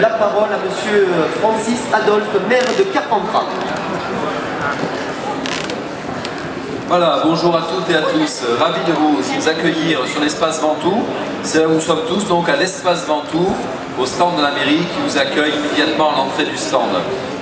La parole à Monsieur Francis Adolphe, maire de Carpentras. Voilà, bonjour à toutes et à tous. Ravi de vous accueillir sur l'espace Ventoux. C'est là où nous sommes tous, donc à l'espace Ventoux, au stand de la mairie qui vous accueille immédiatement à l'entrée du stand.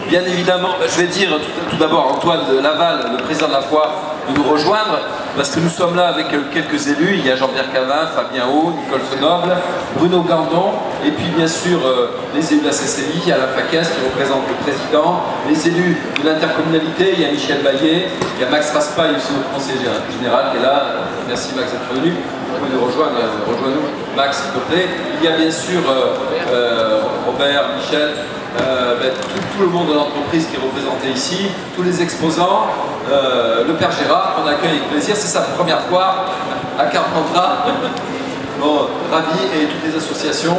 Bien évidemment, je vais dire tout, d'abord Antoine Laval, le président de la foire, de nous rejoindre, parce que nous sommes là avec quelques élus. Il y a Jean-Pierre Cavin, Fabien Haut, Nicole Fenoble, Bruno Gandon, et puis bien sûr euh, les élus de la CCI, il y a la FACES qui représente le président, les élus de l'intercommunalité, il y a Michel Baillet, il y a Max Raspail aussi notre conseiller général qui est là. Merci Max d'être venu. Vous pouvez nous rejoindre, euh, rejoins-nous. Max, s'il te plaît. Il y a bien sûr euh, Robert, Michel, ben, tout, le monde de l'entreprise qui est représenté ici, tous les exposants, le père Gérard qu'on accueille avec plaisir, c'est sa première fois à Carpentras. bon, ravi et toutes les associations.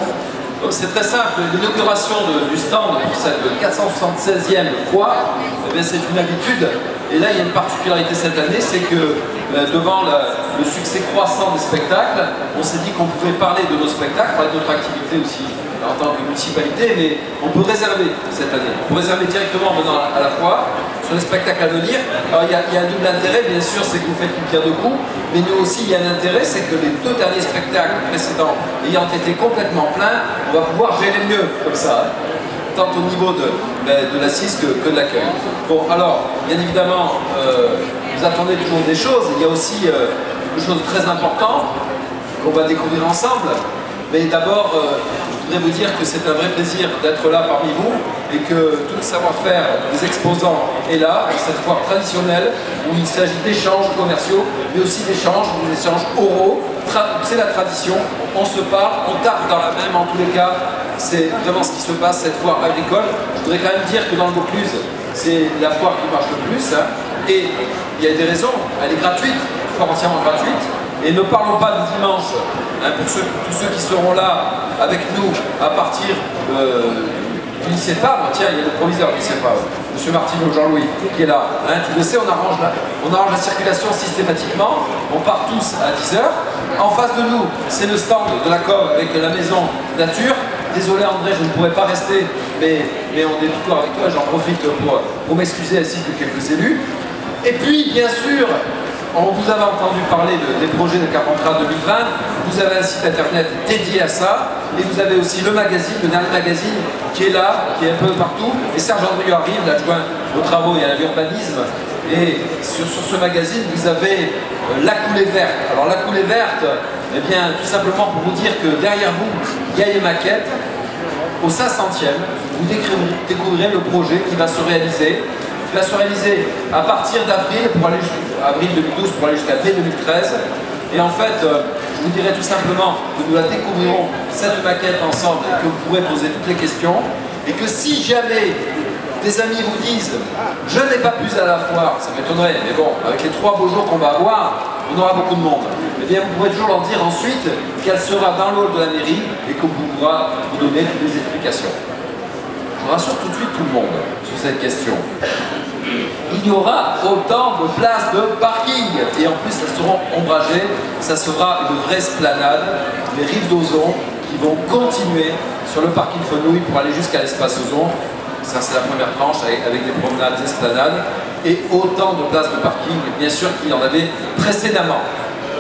C'est très simple, l'inauguration du stand pour cette 476e fois, eh c'est une habitude. Et là, il y a une particularité cette année, c'est que euh, devant le succès croissant des spectacles, on s'est dit qu'on pouvait parler de nos spectacles, parler de notre activité aussi en tant que municipalité, mais on peut réserver cette année. On peut réserver directement en venant à la fois sur les spectacles à venir. Alors il y, a, un double intérêt, bien sûr, c'est que vous faites une pierre de coups, mais nous aussi, il y a un intérêt, c'est que les deux derniers spectacles précédents ayant été complètement pleins, on va pouvoir gérer mieux comme ça. Tant au niveau de, de l'assise que, de l'accueil. Bon, alors, bien évidemment, euh, vous attendez toujours des choses. Il y a aussi euh, quelque chose de très important qu'on va découvrir ensemble. Mais d'abord, euh, voudrais vous dire que c'est un vrai plaisir d'être là parmi vous et que tout le savoir-faire des exposants est là, cette foire traditionnelle où il s'agit d'échanges commerciaux, mais aussi d'échanges, des échanges oraux. c'est la tradition, on se parle, on tape dans la même en tous les cas. C'est vraiment ce qui se passe cette foire agricole. Je voudrais quand même dire que dans le Vaucluse, c'est la foire qui marche le plus. Hein. et il y a des raisons, elle est gratuite, foire gratuite. Et ne parlons pas du dimanche, hein, pour ceux, tous ceux qui seront là avec nous à partir euh, du lycée Fabre. Tiens, il y a le proviseur du lycée Fabre, M. Martineau, Jean-Louis, qui est là. Hein, tu le sais, on arrange, la, on arrange la circulation systématiquement. On part tous à 10h. En face de nous, c'est le stand de la com avec la maison nature. Désolé André, je ne pourrais pas rester, mais, mais on est toujours avec toi. J'en profite pour, pour m'excuser ainsi que quelques élus. Et puis, bien sûr, on vous avez entendu parler des projets de Carpentras 2020, vous avez un site internet dédié à ça, et vous avez aussi le magazine, le dernier magazine, qui est là, qui est un peu partout, et Serge Andrieux arrive, l'adjoint aux travaux et à l'urbanisme, et sur, ce magazine, vous avez euh, la coulée verte. Alors la coulée verte, eh bien, tout simplement pour vous dire que derrière vous, il y a une maquette, au 500e, vous découvrirez le projet qui va se réaliser qui va se réaliser à partir d'avril pour aller avril 2012 pour aller jusqu'à mai 2013. Et en fait, euh, je vous dirais tout simplement que nous la découvrirons cette maquette ensemble et que vous pourrez poser toutes les questions. Et que si jamais des amis vous disent je n'ai pas pu à la foire, ça m'étonnerait, mais bon, avec les trois beaux jours qu'on va avoir, on aura beaucoup de monde. Eh bien, vous pourrez toujours leur dire ensuite qu'elle sera dans hall de la mairie et qu'on pourra vous donner toutes les explications. Je rassure tout de suite tout le monde sur cette question il y aura autant de places de parking. Et en plus, elles seront ombragées. Ça sera une vraie esplanade, les rives d'Ozon, qui vont continuer sur le parking Fenouille pour aller jusqu'à l'espace Ozon. Ça, c'est la première tranche avec, des promenades, des esplanades. Et autant de places de parking, bien sûr, qu'il y en avait précédemment.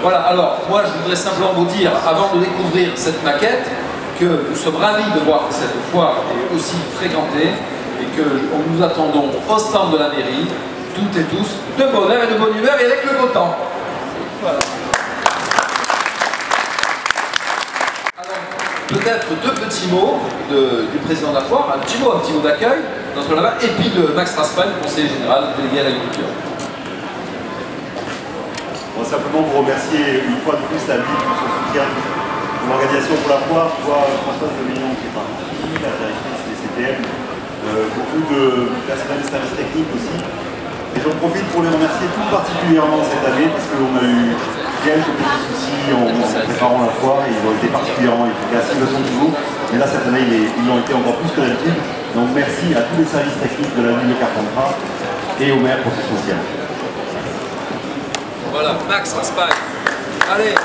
Voilà, alors, moi, je voudrais simplement vous dire, avant de découvrir cette maquette, que nous sommes ravis de voir que cette foire est aussi fréquentée et que nous attendons au stand de la mairie, toutes et tous, de bonheur et de bonne humeur et avec le beau temps. Voilà. Peut-être deux petits mots du président de la foire, un petit mot, un petit mot d'accueil, notre là-bas, et puis de Max Raspagne, conseiller général délégué à l'agriculture. On va simplement vous remercier une fois de plus la vie pour son soutien pour l'organisation pour la foire, voir Françoise de Million qui est partie, la directrice des CTM, euh, beaucoup de personnel de services techniques aussi. Et j'en profite pour les remercier tout particulièrement cette année parce qu'on a eu quelques petits soucis en, préparant la foire et ils ont été particulièrement efficaces. Ils le sont toujours, mais là cette année ils l'ont été encore plus que d'habitude. Donc merci à tous les services techniques de la ville de Carpentras et au maire pour ce soutien. Voilà, Max Raspail. Allez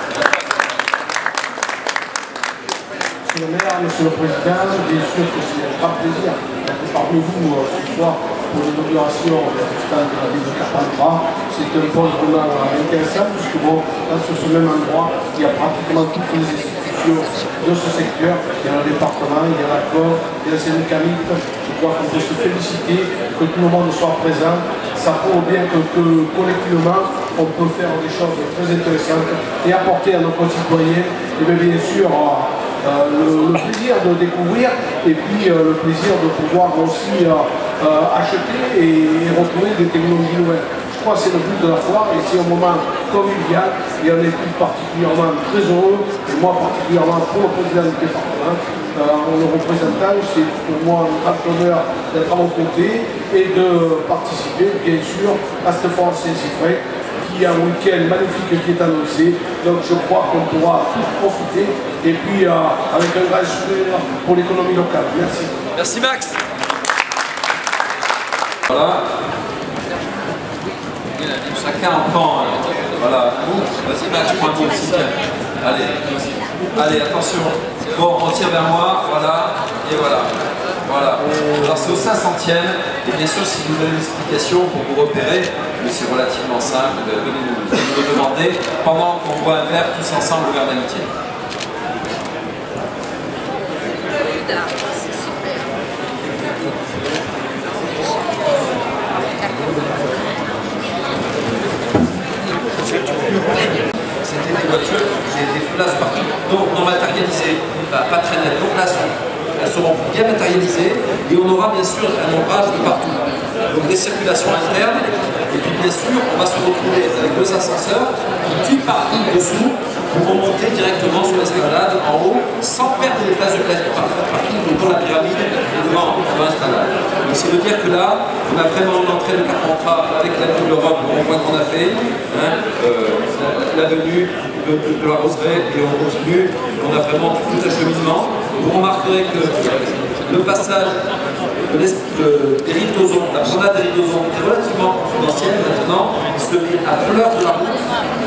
Monsieur le maire, Monsieur le Président, bien sûr que c'est un grand plaisir d'être parmi vous euh, ce soir pour l'inauguration du de la ville de Carpentras. C'est un point vraiment intéressant puisque bon, là, sur ce même endroit, il y a pratiquement toutes les institutions de ce secteur. Il y a le département, il y a la Corps, il y a la syndicaliste. Je crois qu'on peut se féliciter que tout le monde soit présent. Ça prouve bien que, collectivement, on peut faire des choses très intéressantes et apporter à nos concitoyens, et bien, bien sûr, le, le plaisir de découvrir et puis euh, le plaisir de pouvoir aussi euh, euh, acheter et, et retrouver des technologies nouvelles. Je crois que c'est le but de la foire et c'est un moment convivial et on est plus particulièrement très heureux, et moi particulièrement pour le président du département, euh, le représentant, c'est pour moi un grand honneur d'être à mon côté et de participer bien sûr à cette foire Saint-Siffray qui a un week-end magnifique qui est annoncé. Donc je crois qu'on pourra tous profiter et puis euh, avec un grand sourire pour l'économie locale. Merci. Merci Max. Voilà. Chacun en prend. un. Voilà. Vas-y Max, prends un aussi. Allez. Allez, attention. Bon, on tire vers moi. Voilà. Et voilà. Voilà. Alors c'est au 500e. Et bien sûr, si vous avez une explication pour vous repérer, mais c'est relativement simple, venez nous, le demander pendant qu'on boit un verre tous ensemble au verre d'amitié. C'était des voitures, des, des places partout, donc non matérialisées, pas, très nettes. Donc là, elles seront bien matérialisées et on aura bien sûr un ombrage de partout. Donc des circulations internes et puis bien sûr on va se retrouver avec deux ascenseurs qui partent dessous pour remonter directement sur l'esplanade en haut sans perdre les places de parking dans la pyramide devant, devant l'esplanade. Donc c'est de dire que là on a vraiment l'entrée de Carpentras avec la ville d'Europe, on voit qu'on a fait, hein, euh, l'avenue de, de, de la Roseraie et on continue, on a vraiment tout un cheminement. Vous remarquerez que le passage des la promenade des d'ozon est relativement confidentielle maintenant, se met à fleur de la route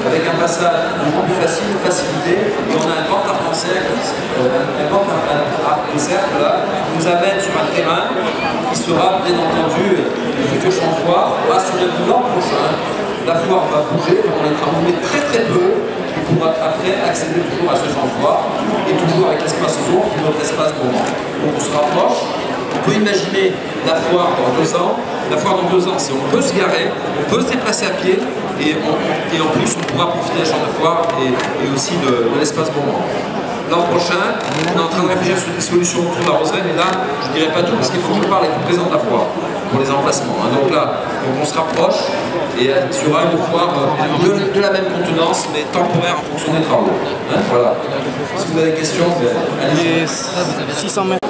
avec un passage beaucoup plus facile, facilité, et on a un grand arc-en-ciel, euh, un grand arc de cercle là, qui nous amène sur un terrain qui sera bien entendu le futur champ de foire. Rassurez-vous, l'an prochain, la foire va bouger, on est travaillé très très peu, et pourra après accéder toujours à ce champ de foire, et toujours avec l'espace auto, qui est notre espace gourmand. Donc on se rapproche, on peut imaginer la foire dans deux ans. La foire dans deux ans, c'est on peut se garer, on peut se déplacer à pied et, et en plus on pourra profiter des champs de foire et, et aussi de, de l'espace gourmand. L'an prochain, on est en train de réfléchir sur des solutions autour de la roseraie, mais là, je ne dirais pas tout parce qu'il faut que je parle avec le président de la foire pour les emplacements. hein. Donc là, on se rapproche et euh, il y aura une foire euh, de, la même contenance, mais temporaire en fonction des travaux. Hein, voilà. Si vous avez des questions, allez-y. 600 mètres.